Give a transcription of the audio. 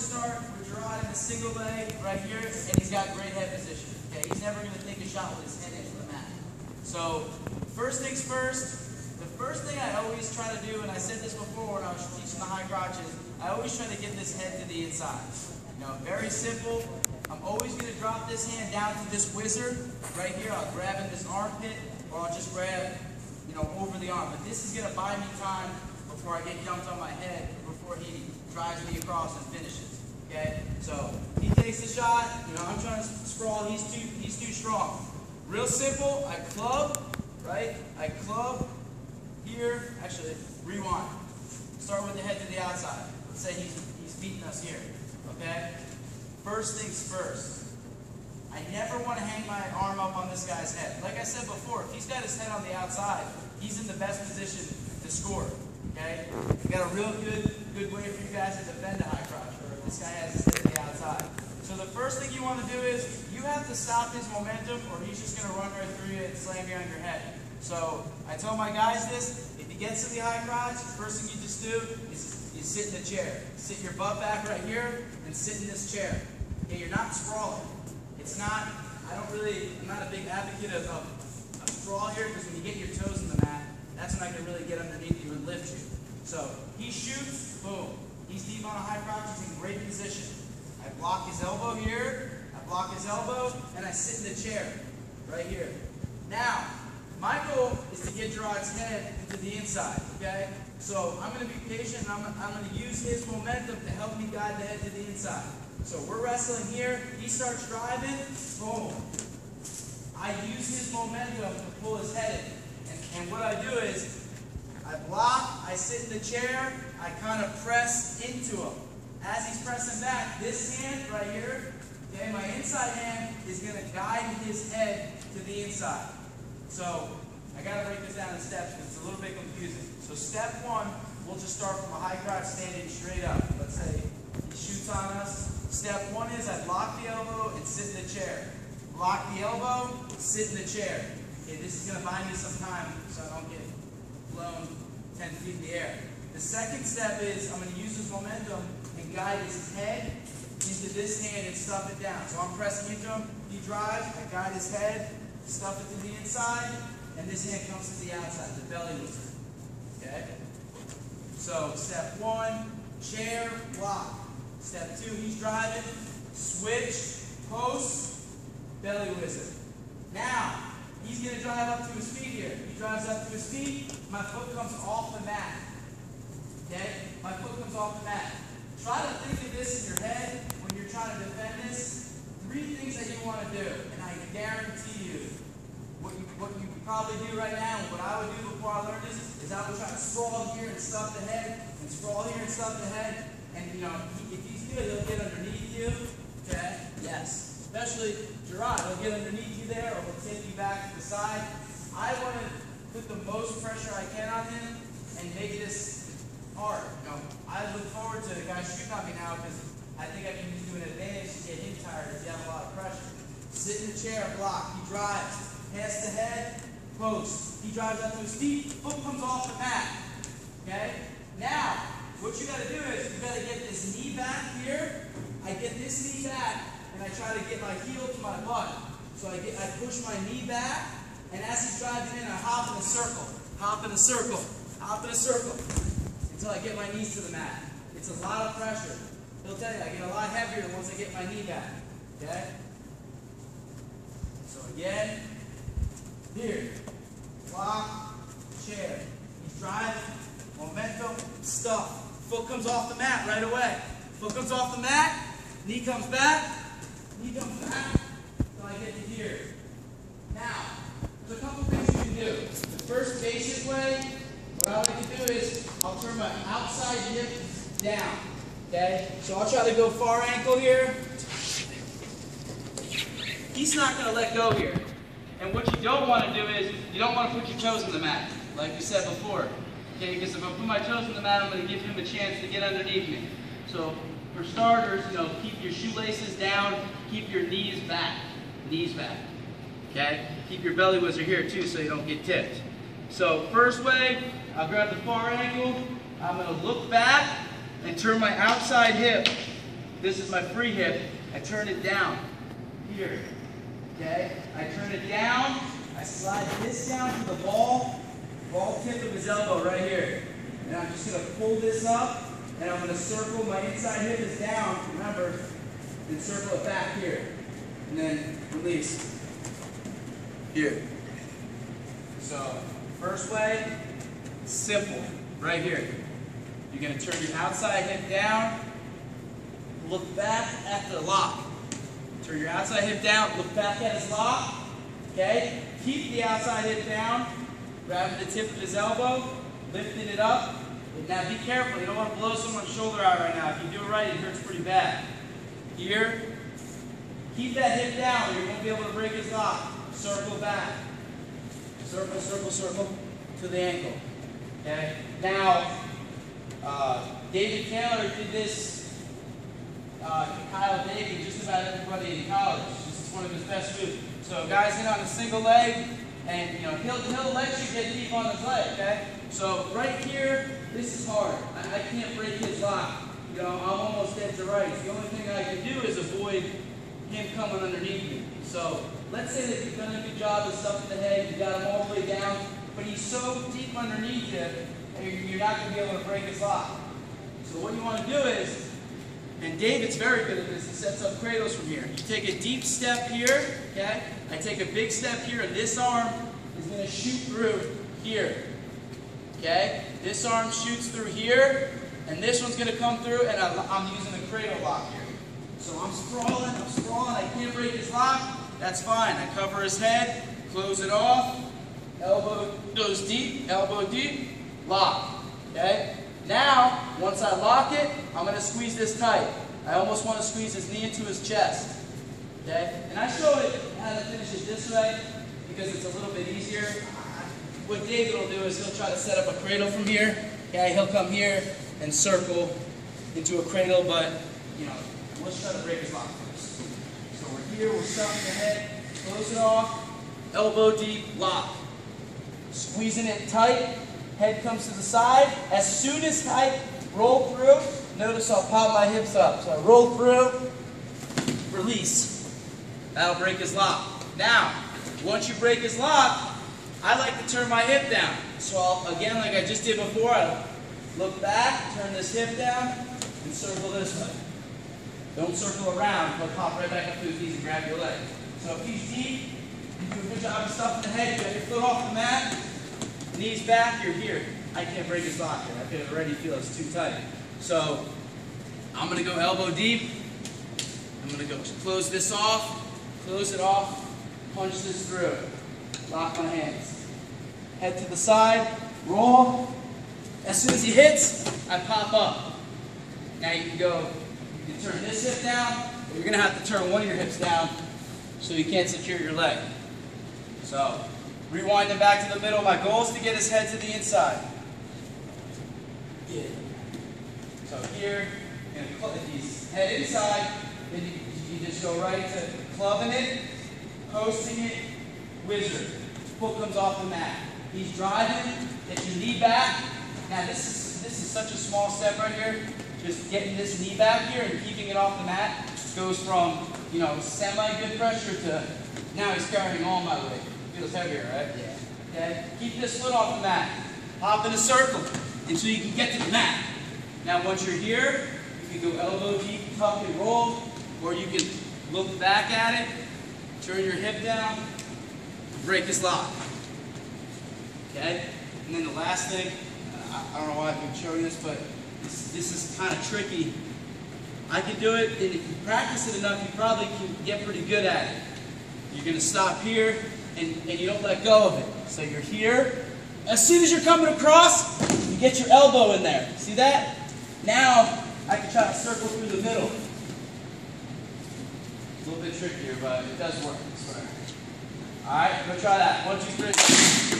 to start with Gerard in the single leg right here, and he's got great head position. Okay, he's never going to take a shot with his head into the mat. So, first things first, the first thing I always try to do, and I said this before when I was teaching the high crotches, I always try to get this head to the inside. You know, very simple. I'm always going to drop this hand down to this whizzer right here. I'll grab in this armpit, or I'll just grab, you know, over the arm. But this is going to buy me time before I get dumped on my head, before he drives me across and finishes. Okay? So he takes the shot, you know, I'm trying to sprawl, he's too he's too strong. Real simple, I club, right? I club here, actually rewind. Start with the head to the outside. Let's say he's he's beating us here. Okay? First things first. I never want to hang my arm up on this guy's head. Like I said before, if he's got his head on the outside, he's in the best position to score. Okay? We got a real good good way for you guys to defend a high or this guy has his the outside. So the first thing you want to do is you have to stop his momentum, or he's just going to run right through you and slam you on your head. So I tell my guys this: if he gets to the high crotch, the first thing you just do is you sit in the chair. Sit your butt back right here and sit in this chair. Okay, you're not sprawling. It's not. I don't really. I'm not a big advocate of, of sprawl here because when you get your toes in the mat, that's when I can really get underneath you and lift you. So he shoots, boom. He's deep on a high in great position. I block his elbow here, I block his elbow, and I sit in the chair, right here. Now, my goal is to get Gerard's head into the inside, okay? So I'm going to be patient, and I'm, I'm going to use his momentum to help me guide the head to the inside. So we're wrestling here, he starts driving, boom. I use his momentum to pull his head in. And, and what I do is, I block, I sit in the chair, I kind of press into him. As he's pressing back, this hand right here, okay, my inside hand is going to guide his head to the inside. So I got to break this down in steps because it's a little bit confusing. So step one, we'll just start from a high crotch standing straight up. Let's say he shoots on us. Step one is I lock the elbow and sit in the chair. Lock the elbow, sit in the chair. Okay, this is going to buy me some time so I don't get blown 10 feet in the air. The second step is I'm going to use this momentum guide his head into this hand and stuff it down. So I'm pressing into him, he drives, I guide his head, stuff it to the inside, and this hand comes to the outside, the belly whizzer. Okay? So step one, chair, block. Step two, he's driving, switch, post, belly whizzer. Now, He's going to drive up to his feet here. He drives up to his feet. My foot comes off the mat. Okay? My foot comes off the mat. Try to think of this in your head when you're trying to defend this. Three things that you want to do. And I guarantee you, what you, what you probably do right now, and what I would do before I learned this, is I would try to sprawl here and stuff the head, and sprawl here and stuff the head. And, you know, if he's good, he'll get underneath you. Okay? Yes especially Gerard. He'll get underneath you there or he'll take you back to the side. I want to put the most pressure I can on him and make this hard. I look forward to the guy shooting on me now because I think I can you an advantage to get him tired if you have a lot of pressure. Sit in the chair, block. He drives. Pass the head, post. He drives up to his feet, foot comes off the mat. Okay? Now, what you got to do is you got to get this knee back here. I get this knee back and I try to get my heel to my butt. So I, get, I push my knee back, and as he's driving in, I hop in a circle, hop in a circle, hop in a circle, until I get my knees to the mat. It's a lot of pressure. He'll tell you, I get a lot heavier once I get my knee back. Okay? So again, here, block, chair. You drive, momentum, stuff. Foot comes off the mat right away. Foot comes off the mat, knee comes back, Knee comes back until I get to here. Now, there's a couple things you can do. The first basic way, what I like to do is I'll turn my outside hip down. Okay? So I'll try to go far ankle here. He's not going to let go here. And what you don't want to do is you don't want to put your toes in the mat, like we said before. Okay, because if I put my toes in the mat, I'm going to give him a chance to get underneath me. So for starters, you know, keep your shoelaces down, keep your knees back, knees back, okay? Keep your belly whizzer here too so you don't get tipped. So first way, I'll grab the far ankle, I'm gonna look back and turn my outside hip this is my free hip. I turn it down here. Okay? I turn it down. I slide this down to the ball, ball tip of his elbow right here. And I'm just to pull this up, and I'm to circle. My inside hip is down, remember, and circle it back here. And then release. Here. So, first way, simple, right here. You're going to turn your outside hip down, look back at the lock. Turn your outside hip down, look back at his lock. Okay? Keep the outside hip down, grabbing the tip of his elbow, lifting it up. Now be careful, you don't want to blow someone's shoulder out right now. If you do it right, it hurts pretty bad. Here, keep that hip down, you're going to be able to break his lock. Circle back. Circle, circle, circle to the ankle. Okay? Now, uh, David Taylor did this uh, Kyle Dake, just about everybody in college. This is one of his best moves. So guy's in on a single leg, and you know he'll he'll let you get deep on his leg. Okay. So right here, this is hard. I, I can't break his lock. You know I'm almost dead to rights. The only thing I can do is avoid him coming underneath me. So let's say that you've done a good job of stuff in the head, you got him all the way down, but he's so deep underneath you, you're not going to be able to break his lock. So what you want to do is, and David's very good at this, he sets up cradles from here. You take a deep step here, okay? I take a big step here, and this arm is going to shoot through here, okay? This arm shoots through here, and this one's going to come through, and I'm using the cradle lock here. So I'm sprawling, I'm sprawling, I can't break his lock, that's fine. I cover his head, close it off, elbow goes deep, elbow deep, lock, okay? Now, once I lock it, I'm going to squeeze this tight. I almost want to squeeze his knee into his chest. Okay? And I show it how to finish it this way because it's a little bit easier. What David will do is he'll try to set up a cradle from here. Okay, he'll come here and circle into a cradle, but you know, let's try to break his lock first. So we're here, we're stuffing the head, close it off, elbow deep, lock. Squeezing it tight, head comes to the side. As soon as I roll through, notice I'll pop my hips up. So I roll through, release. That'll break his lock. Now, once you break his lock, I like to turn my hip down. So I'll, again, like I just did before, I'll look back, turn this hip down, and circle this way. Don't circle around, but pop right back up to his knees and grab your leg. So if he's deep, you do a good job of stuffing the head, you have your foot off the mat, Knees back, you're here. I can't break his lock. I can already feel it's too tight. So I'm going to go elbow deep. I'm going to go close this off, close it off, punch this through. Lock my hands. Head to the side, roll. As soon as he hits, I pop up. Now you can go, you can turn this hip down, you're going to have to turn one of your hips down so you can't secure your leg. So Rewind him back to the middle. My goal is to get his head to the inside. Yeah. So here, if he's head inside, then you, you just go right to clubbing it, posting it, whizzer. Foot comes off the mat. He's driving, get your knee back. Now this is this is such a small step right here. Just getting this knee back here and keeping it off the mat goes from, you know, semi-good pressure to now he's carrying all my weight. Feels heavier, right? Yeah. Okay? Keep this foot off the mat. Hop in a circle until you can get to the mat. Now once you're here, you can go elbow deep, tuck and roll, or you can look back at it, turn your hip down, break this lock. Okay? And then the last thing, I, don't know why I've been showing this, but this, this is kind of tricky. I can do it, and if you practice it enough, you probably can get pretty good at it. You're going to stop here, and, and you don't let go of it. So you're here. As soon as you're coming across, you get your elbow in there. See that? Now, I can try to circle through the middle. A little bit trickier, but it does work, All right, go try that. One, two, three.